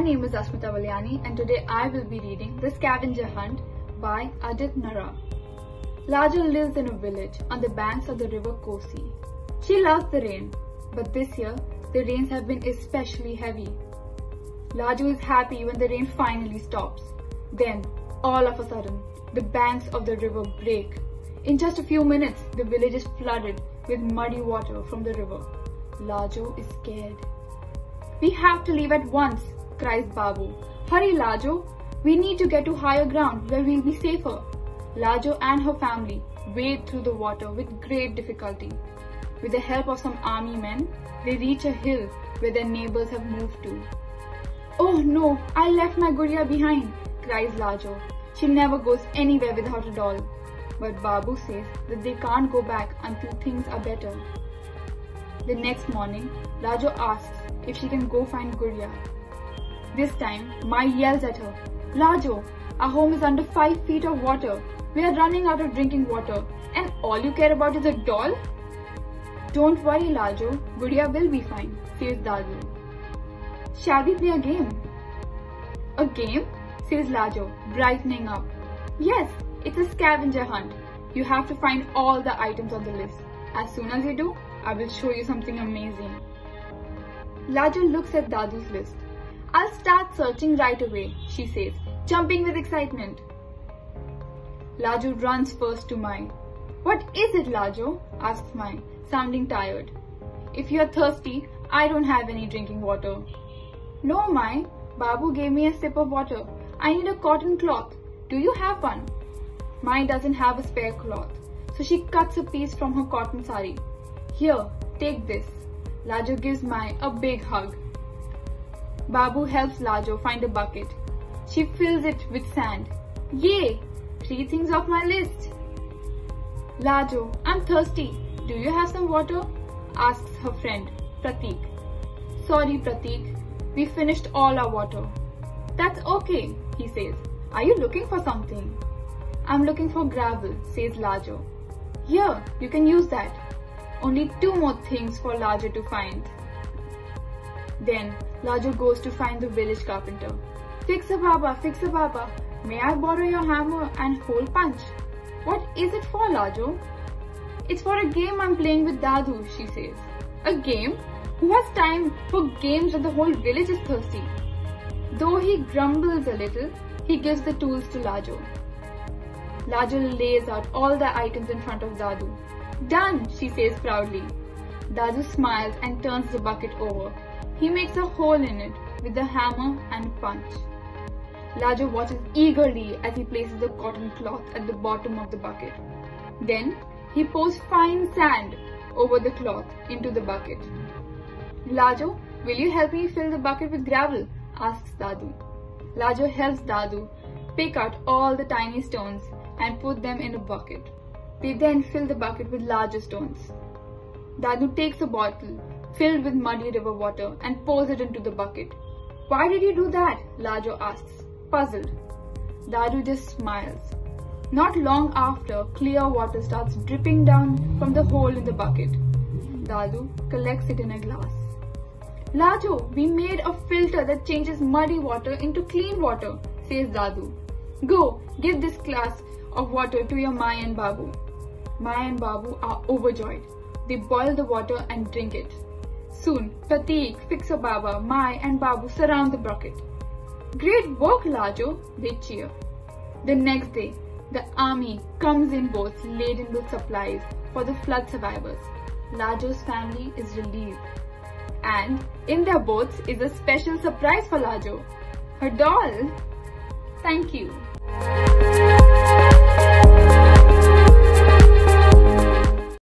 name is Asmita Valiani and today I will be reading The Scavenger Hunt by Ajit Narra. Lajo lives in a village on the banks of the river Kosi. She loves the rain, but this year the rains have been especially heavy. Lajo is happy when the rain finally stops. Then, all of a sudden, the banks of the river break. In just a few minutes, the village is flooded with muddy water from the river. Lajo is scared. We have to leave at once, cries Babu. Hurry, Lajo. We need to get to higher ground where we'll be safer. Lajo and her family wade through the water with great difficulty. With the help of some army men, they reach a hill where their neighbors have moved to. Oh no, I left my Gudiya behind, cries Lajo. She never goes anywhere without a doll. But Babu says that they can't go back until things are better. The next morning, Lajo asks if she can go find Gudiya. This time, Mai yells at her, Lajo, our home is under 5 feet of water. We are running out of drinking water and all you care about is a doll? Don't worry, Lajo, Gudiya will be fine, says Dadu. Shall we play a game? A game? says Lajo, brightening up. Yes, it's a scavenger hunt. You have to find all the items on the list. As soon as you do, I will show you something amazing. Lajo looks at Dadu's list. I'll start searching right away, she says, jumping with excitement. Lajo runs first to Mai. What is it, Lajo? asks Mai, sounding tired. If you're thirsty, I don't have any drinking water. No, Mai. Babu gave me a sip of water. I need a cotton cloth. Do you have one? Mai doesn't have a spare cloth, so she cuts a piece from her cotton sari. Here, take this. Lajo gives Mai a big hug. Babu helps Lajo find a bucket. She fills it with sand. Yay! Three things off my list. Lajo, I'm thirsty. Do you have some water? asks her friend, Pratik. Sorry, Pratik. We finished all our water. That's okay, he says. Are you looking for something? I'm looking for gravel, says Lajo. Here, you can use that. Only two more things for Lajo to find. Then Lajo goes to find the village carpenter. Fixer Baba, fix a baba. May I borrow your hammer and hole punch? What is it for, Lajo? It's for a game I'm playing with Dadu, she says. A game? Who has time for games when the whole village is thirsty? Though he grumbles a little, he gives the tools to Lajo. Lajo lays out all the items in front of Dadu. Done, she says proudly. Dadu smiles and turns the bucket over. He makes a hole in it with the hammer and punch. Lajo watches eagerly as he places the cotton cloth at the bottom of the bucket. Then he pours fine sand over the cloth into the bucket. Lajo, will you help me fill the bucket with gravel? asks Dadu. Lajo helps Dadu pick out all the tiny stones and put them in a bucket. They then fill the bucket with larger stones. Dadu takes a bottle filled with muddy river water and pours it into the bucket. Why did you do that? Lajo asks, puzzled. Dadu just smiles. Not long after, clear water starts dripping down from the hole in the bucket. Dadu collects it in a glass. Lajo, we made a filter that changes muddy water into clean water, says Dadu. Go, give this glass of water to your Mai and Babu. Mai and Babu are overjoyed. They boil the water and drink it. Soon, Pratik, Fixer Baba, Mai and Babu surround the bucket. Great work, Lajo, they cheer. The next day, the army comes in boats laden with supplies for the flood survivors. Lajo's family is relieved. And in their boats is a special surprise for Lajo. Her doll. Thank you.